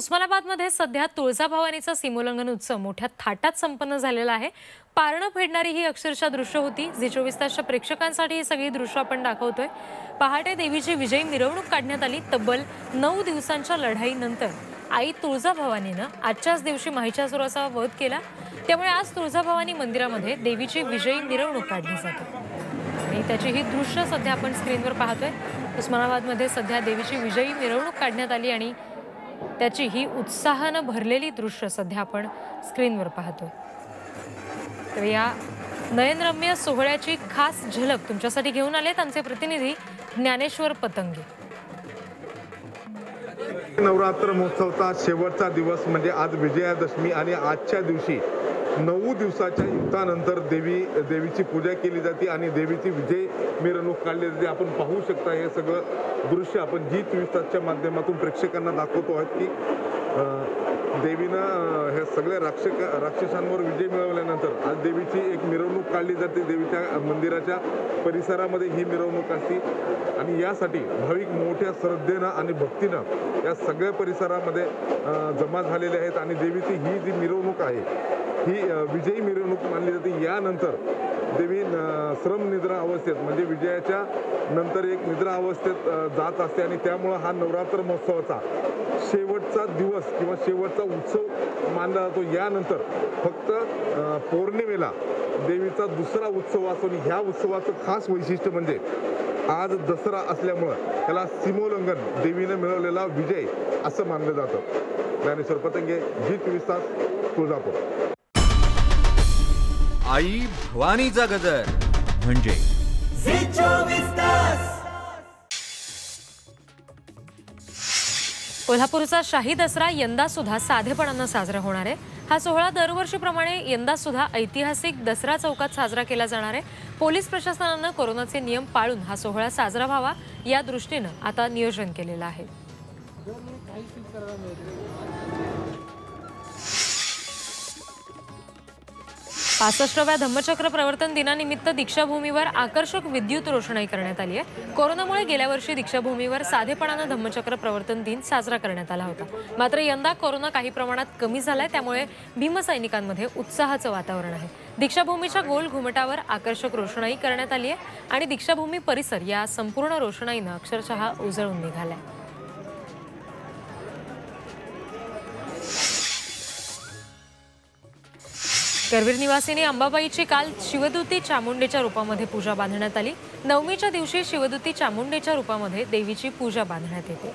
उस्मानाबादमध्ये सध्या तुळजाभवानीचा सीमोल्लंघन उत्सव मोठ्या थाटात संपन्न झालेला आहे. पारणं फेडणारी ही अक्षरशः दृश्य होती. जी चोवीस तासच्या प्रेक्षकांसाठी ही सगळी दृश्य आपण दाखवतोय. पहाटे देवीची विजयी मिरवणूक काढण्यात आली. तब्बल नऊ दिवसांच्या लढाईनंतर आई तुळजाभवानीनं आजच्याच दिवशी महिषासुराचा वध केला. त्यामुळे आज तुळजाभवानी मंदिरामध्ये देवीची विजयी मिरवणूक काढली जाते. आणि त्याची ही दृश्य सध्या आपण स्क्रीनवर पाहतोय. उस्मानाबादमध्ये सध्या देवीची विजयी मिरवणूक काढण्यात आली आणि त्याची ही उत्साहानं भरलेली दृश्य सध्या आपण स्क्रीनवर पाहतो. तर या नयनरम्य सोहळ्याची खास झलक तुमच्यासाठी घेऊन आलेत आमचे प्रतिनिधी ज्ञानेश्वर पतंगे. नवरात्र महोत्सवचा शेवटचा दिवस म्हणजे आज विजयादशमी आणि आजच्या दिवशी नऊ दिवसाच्या युद्धानंतर देवी देवीची पूजा केली जाते आणि देवीची विजय मिरवणूक काढली जाते. आपण पाहू शकता हे सगळं दृश्य आपण जी चोवीस तासच्या माध्यमातून प्रेक्षकांना दाखवतो आहोत की देवीनं ह्या हे सगळ्या राक्षक राक्षसांवर विजय मिळवल्यानंतर आज देवीची एक मिरवणूक काढली जाते. देवीच्या मंदिराच्या परिसरामध्ये ही मिरवणूक असते. आणि यासाठी भाविक मोठ्या श्रद्धेनं आणि भक्तीनं या सगळ्या परिसरामध्ये जमा झालेले आहेत. आणि देवीची ही जी मिरवणूक आहे ही विजयी मिरवणूक मानली जाते. यानंतर देवी श्रम निद्रा अवस्थेत म्हणजे विजयाच्या नंतर एक निद्रा अवस्थेत जात असते आणि त्यामुळं हा नवरात्र महोत्सवाचा शेवटचा दिवस किंवा शेवटचा उत्सव मानला जातो. यानंतर फक्त पौर्णिमेला देवीचा दुसरा उत्सव असतो आणि ह्या उत्सवाचं खास वैशिष्ट्य म्हणजे आज दसरा असल्यामुळं त्याला सीमोल्लंघन देवीने मिळवलेला विजय असं मानलं जातं. ज्ञानेश्वर पतंगे जी चोवीस तास तुळजापूर. आई भवानीचा गजर म्हणजे कोल्हापूरचा शाही दसरा यंदा सुद्धा साधेपणानं साजरा होणार आहे. हा सोहळा दरवर्षीप्रमाणे यंदा सुद्धा ऐतिहासिक दसरा चौकात साजरा केला जाणार आहे. पोलीस प्रशासनानं कोरोनाचे नियम पाळून हा सोहळा साजरा व्हावा या दृष्टीनं आता नियोजन केलेलं आहे. पासष्टव्या धम्मचक्र प्रवर्तन दिनानिमित्त दीक्षाभूमीवर आकर्षक विद्युत रोषणाई करण्यात आली आहे. कोरोनामुळे गेल्या वर्षी दीक्षाभूमीवर साधेपणानं धम्मचक्र प्रवर्तन दिन साजरा करण्यात आला होता. मात्र यंदा कोरोना काही प्रमाणात कमी झालाय त्यामुळे भीमसैनिकांमध्ये उत्साहाचं वातावरण आहे. दीक्षाभूमीच्या गोल घुमटावर आकर्षक रोषणाई करण्यात आली आहे आणि दीक्षाभूमी परिसर या संपूर्ण रोषणाईनं अक्षरशः उजळून निघालाय. करवीर निवासिनी अंबाबाईची काल शिवदूती चामुंडेच्या रूपामध्ये पूजा बांधण्यात आली. नवमीच्या दिवशी शिवदूती चामुंडेच्या रूपामध्ये देवीची पूजा बांधण्यात येते.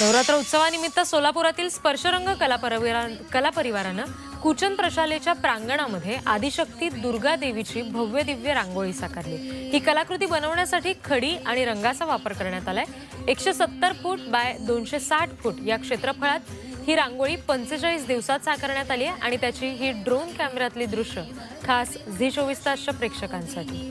नवरात्र उत्सवानिमित्त सोलापुरातील स्पर्शरंग कला कला परिवारानं कुचन प्रशालेच्या प्रांगणामध्ये आदिशक्ती दुर्गा देवीची भव्य दिव्य रांगोळी साकारली. ही कलाकृती बनवण्यासाठी खडी आणि रंगाचा वापर करण्यात आलाय. एकशे सत्तर फूट बाय दोनशे साठ फूट या क्षेत्रफळात ही रांगोळी पंचेचाळीस दिवसात साकारण्यात आली आहे आणि त्याची ही ड्रोन कॅमेऱ्यातली दृश्य खास झी चोवीस तासच्या प्रेक्षकांसाठी.